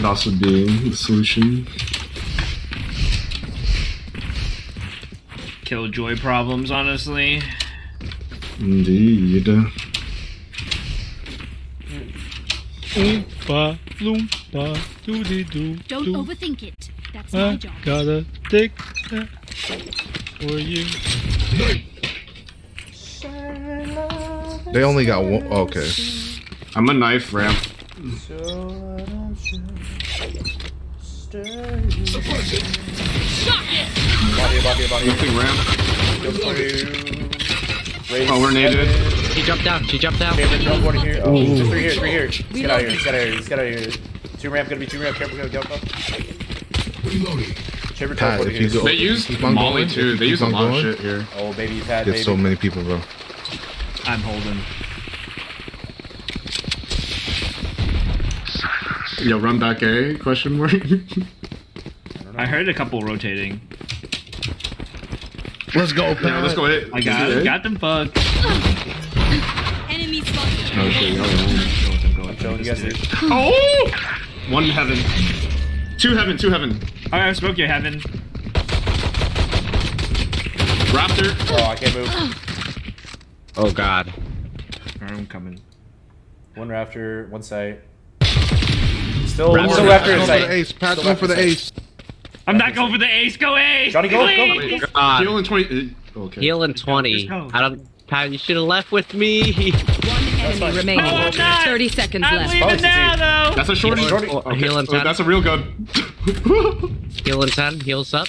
Could also be the solution. Killjoy problems, honestly. Indeed. Oompa loompa doody doo. Don't doo. overthink it. That's my job. gotta take that for you. They only got one. Okay. I'm a knife ramp. Body, body, body. Nothing ramp. Raise. Oh, we're naded. She jumped down. She jumped down. Okay, we're one here. Oh, just three here, three here. Let's get out of here. Let's get out of here. Let's get out of here. Two ramp, gonna be two ramp. Careful, go, go, go. Chamber Pat, teleport if you here. go- They use Molly too. They use a lot of shit here. Oh, baby, you've had Get so many people, bro. I'm holding. Yo, run back A? Question mark. I heard a couple rotating. Let's go, yeah, let's go hit. I got it A? got them fucked. Enemy spotted. Oh shit, y'all I'm showing you guys here. Oh! One heaven. Two heaven, two heaven. Alright, I spoke your heaven. rafter. Oh, I can't move. Oh god. I'm coming. One rafter, one site. Still, rafter. still Pat's rafter going for the site. ace. Pat's Still going for the rafter ace. I'm not going for the ace. Go ace. Johnny, go, go, go. God. Heal in 20. uh, Okay. Heal in 20. I don't. Pat, you should have left with me. One enemy fine. remaining. Oh, 30 seconds I'm left. leaving now, though. That's a shorty. Shorty. Or Okay, heal in oh, that's a real gun. Heal in 10. Heals up.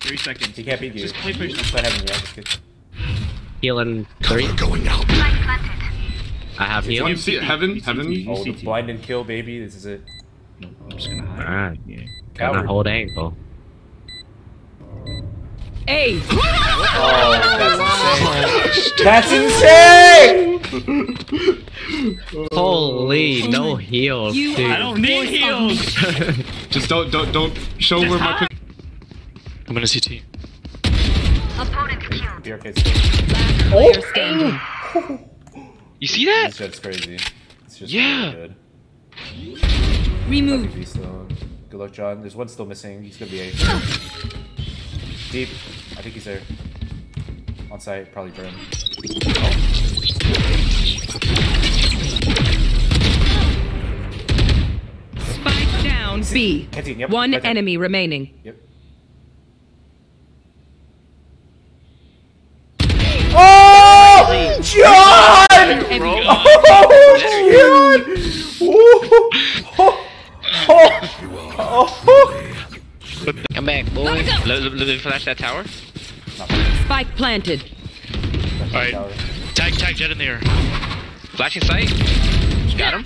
Three seconds. He can't beat you. Just play for Just let him, yeah, just get- Heal in 3. Going out. I have heal. you see it? Heaven, heaven. Oh, the blind and kill, baby. This is it. I'm just gonna hide. Alright. Yeah. Gonna Coward. hold angle. A. Oh, that's insane. That's insane! Holy, no heals, You dude. I don't need heals. Just don't, don't, don't show where my. hide. pic- I'm gonna CT. BRK still. Player standing. Oh. You see that? This shit's crazy. It's just Yeah. really good. Remove. Good luck, John. There's one still missing. He's gonna be a deep. I think he's there. On site, probably burn. Spike down. B. Canteen, yep. One right there. enemy remaining. Yep. Oh, John! Oh, John! Ooh. Oh, oh, oh. Come back, boy. Let, let, let me flash that tower. Spike planted. Alright. Tag, tag Jett in there. Flashing sight. Got him.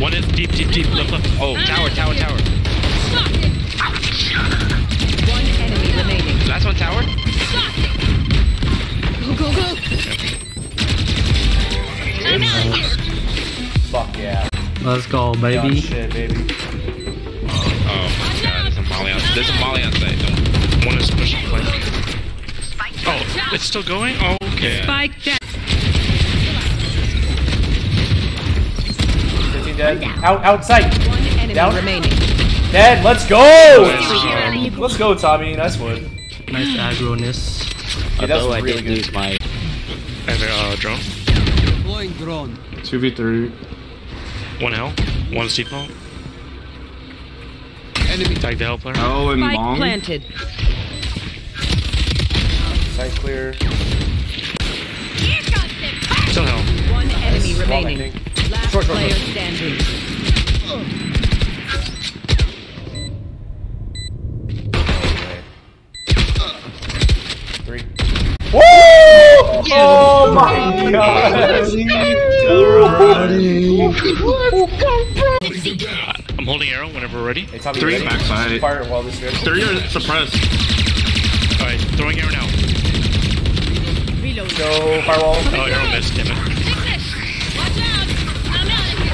One is deep, deep, deep. Left, left. Oh, tower, tower, tower. Let's go, John baby. shit, baby. Oh my god, there's a molly on. There's a molly on site. Don't. One is pushing flank. Oh, it's still going. Oh, okay. Spike down. 15 dead. Out, outside. One enemy Down. remaining. Dead. Let's go. Let's go, Tommy. Nice one. Nice aggroness. Yeah, that was Although I really did good. lose my. And the uh, drone. 2v3. One L. One steep vault. Enemy. Tag the L player. L oh, and Spike long. planted. Site clear. Still L. One enemy Long, remaining. Last Short, short, player short. standing. Oh my god! I'm holding arrow whenever we're ready. Hey, Tommy, Three ready? backside. Fire while this is Three are suppressed. Alright, throwing arrow now. Reload. Go, firewall. Oh, arrow missed. Damn it. Out. I'm out of here.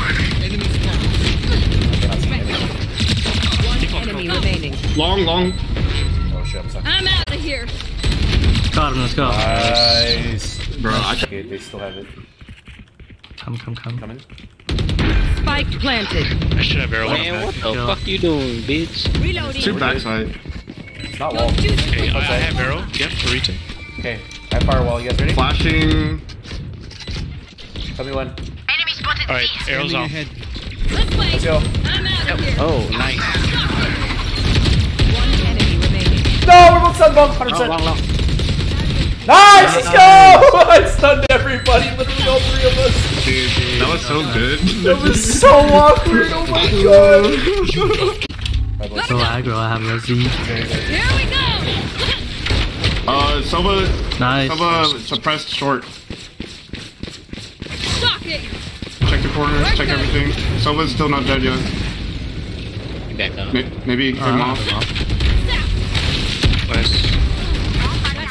One enemy remaining. Long, long. Oh shit, I'm sorry. I'm out of here. Got him, let's go. Nice. Bro, I Okay, they still have it. Come, come, come. Coming. Spike planted. I should have arrow on Man, him. what the Yo. fuck you doing, bitch? Reloading. Two backside. It's not wall. Okay, I, I have arrow. Yep, for retake. Okay, I have firewall. You guys ready? Flashing. Tell me when. Alright, arrows off. This way. Let's go. I'm out of here. Oh, nice. One enemy remaining. No, we're both stun bomb. 100%. Nice, let's go! I stunned everybody, literally all three of us. Dude, that was so good. That was so awkward. Oh my god. So aggro, I have Resi. Here we go. Uh, Sova, Nice. Sova suppressed short. Stock it. Check the corners, check everything. Sova's still not dead yet. Back up. May- Maybe he came off.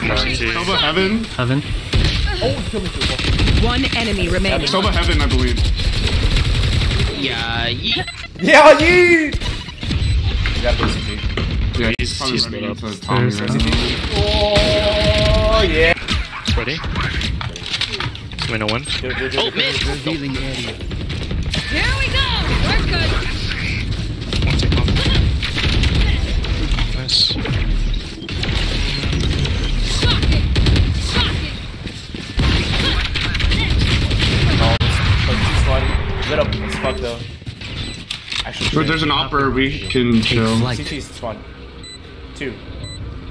Mercy. Sova Heaven. Heaven. One enemy remaining. Sova Heaven, I believe. Yeah, yeah. Yeah, you. You gotta go CG. Yeah, He's- probably he's running up. into Tommy There's right now. Oh yeah. Ready? Do it. Here we go. We're good. But there's an opera we can chill. CT's spawn. Two.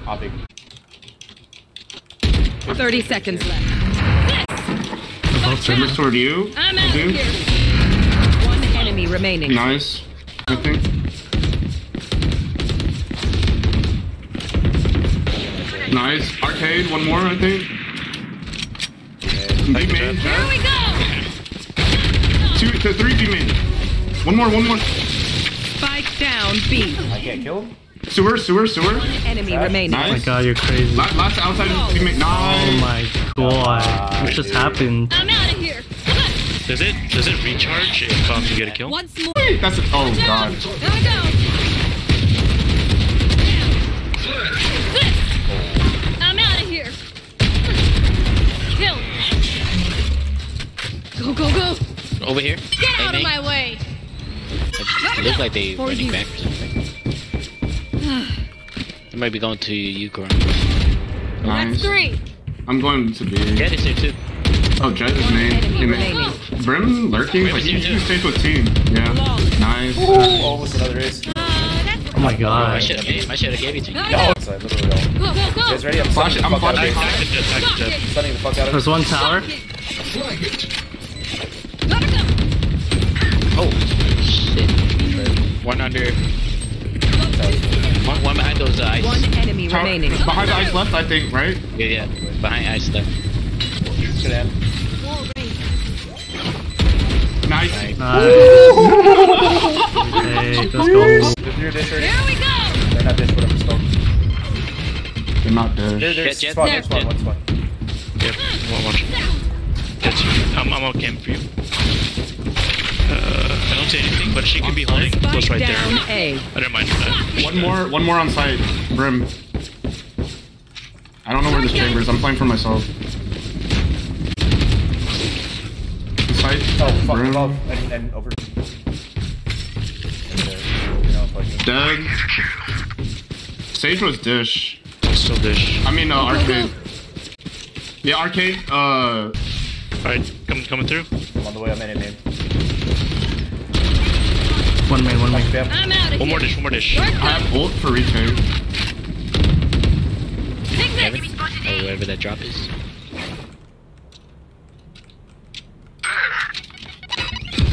Opping. 30 seconds left. Send this toward you. I'm out of here. One enemy remaining. Nice. I think. Nice. Arcade, one more, I think. B main, Here we go. Two, to three B main. One more, one more. Spike down B. I can't kill him. Sewer, sewer, sewer. Enemy remaining. Oh my Nice. god, you're crazy. Last, last outside B main. Oh my god. What just happened? I'm out of here. Does it does it recharge if um, you get a kill? Once more. That's it. Oh, God. Here we go. I'm out of here. Kill. Go, go, go. Over here? Get out of my way. It looks like they For running you. back or something. They might be going to you, Corin. That's Nice. three. I'm going to be. Jett is there too. Oh, Jett is main. Enemy Hey, main. remaining. Brim lurking. Brim Like, is he here he too. stays with team. Yeah. Nice. Oh, almost another ace. Uh, that's Oh my I should have I should have gave it to you. Go, No, it's like literally all. go, go, You go. guys ready? I'm Flash stunning it, the I'm fuck out of flashing. it. Attack the Jett, attack the Stock Jett. it. Stunning the fuck out of There's it. one tower. Shit. One under. One, one behind those uh, ice. One enemy Tower- remaining. Behind the ice left, I think, right? Yeah, yeah. Behind ice left. Should end. Nice. Nice. hey, let's go. They're through your dish already. Here we go. They're not dish, whatever it's called. They're not They're, dead. they're Jett, Jett, spawn, Jett, one spawn, Jett. one spawn. Yep, one watch. Jett's I'm, I'm on cam for you. Uh, I anything, but she could be holding close right down there. A. I don't mind that. One more, one more on site. Brim. I don't know where this chamber is. I'm playing for myself. Site. Oh, fuck, Brim. above and, and over. And there. You know, fucking- Dead. Sage was dish. Still dish. I mean, uh, arcade. Yeah, arcade. Uh, Alright, come, coming through. I'm on the way, I'm in it, man. One main, one main. Bam. I'm out of One more dish, one more dish. We're I have ult for return. Take Or wherever that drop is.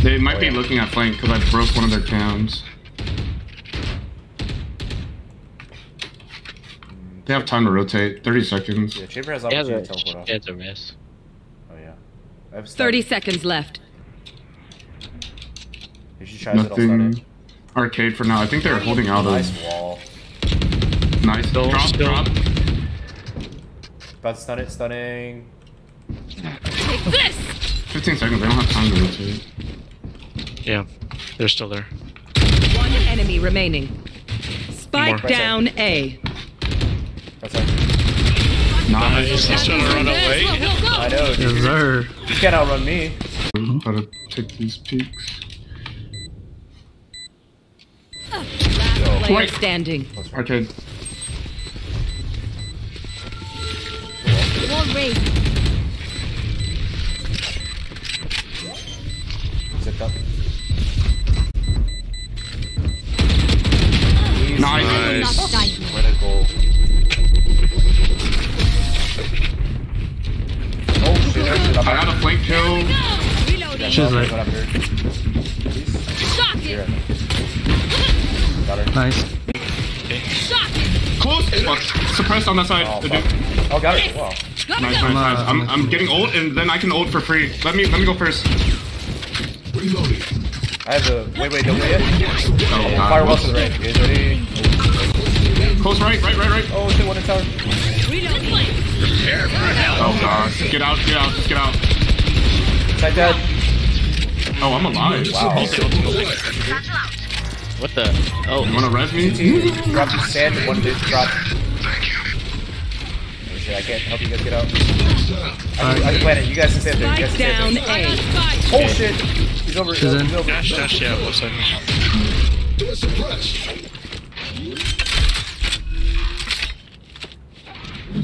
They might Oh, be yeah. looking at flank because I broke one of their cams. They have time to rotate. 30 seconds. Yeah, Chamber has He has opportunity a, to teleport off. he has a rest. Oh, yeah. I have 30 seconds left. If she tries it, I'll stun Nothing. it. Arcade for now. I think they're holding out Nice of. wall. Nice. Still- drop, still- drop. About to stun it, stunning. Take this. 15 seconds. They don't have time to rotate. Yeah, they're still there. One enemy remaining. Spike More. down A. That's like, Nice. He's trying to run away. I know, Yes, dude. sir. You can't outrun me. Gotta take these peaks. Player Wait. standing. Arcade. Wall raised. Zipped up. Nice. Not die. Critical. Oh shit, shit, I'm got a flank kill. She's like- Going up here. Please. Shock Here. it. Got her. Nice. Shock. Close. Fuck. Suppressed on that side. Oh, The dude. oh, got her. Wow. Gotta Nice, go. nice, nice. I'm, I'm getting ult, and then I can ult for free. Let me let me go first. I have a Wait, wait, don't wait yet. Oh, God. Firewall to the right. You guys ready? Close right, right, right, right. Oh shit, one in tower. Reloading. Oh god. Get out, get out, just get out. Side dad. Oh, I'm alive. Wow. What the? Oh, You wanna res me? Drop some sand. One did drop. Oh shit, I can't help you guys get out. I can, I can plan it. You guys can stay there. You guys can stay up down there. A. Oh shit. He's over. She's in. He's over. Dash, dash, yeah, left side.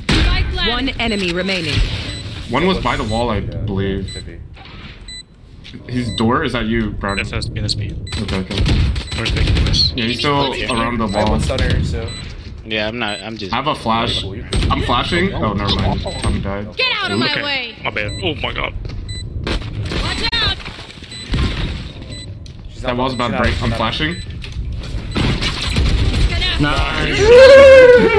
Spike left. One enemy remaining. One was by the wall, I Yeah, believe. Could be. His door is that you, Brad? That's us, that's me. Okay, okay. Where's making this? Yeah, he's still around the wall. I have wall. one stunner, so. yeah. I'm not. I'm just. I have a flash. I'm flashing. Oh, never mind. I'm died. Get out of my Okay. way. My bad. Oh my god. Watch out. She's That wall's about to break. I'm flashing. Get. Nice.